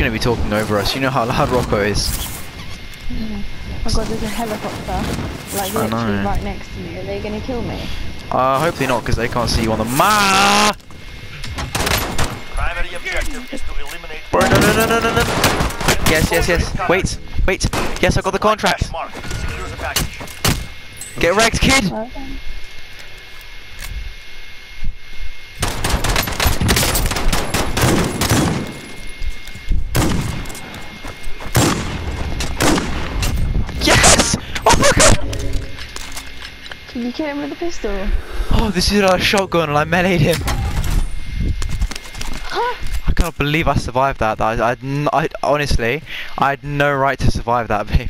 going to be talking over us. You know how loud Rocco is. Oh god, there's a helicopter, like I literally know. right next to me. Are they gonna kill me? Uh, hopefully not, because they can't see you on the map. Primary objective is to eliminate. Bro, no, no, no, no, no, no. Yes, yes, yes. Wait, wait. Yes, I got the contract. Mark. Secure the package. Get wrecked, kid. Yes. Oh my god. Can you kill him with a pistol? Oh, this is a shotgun, and I meleeed him. I can't believe I survived that. I, I, I honestly, I had no right to survive that, babe.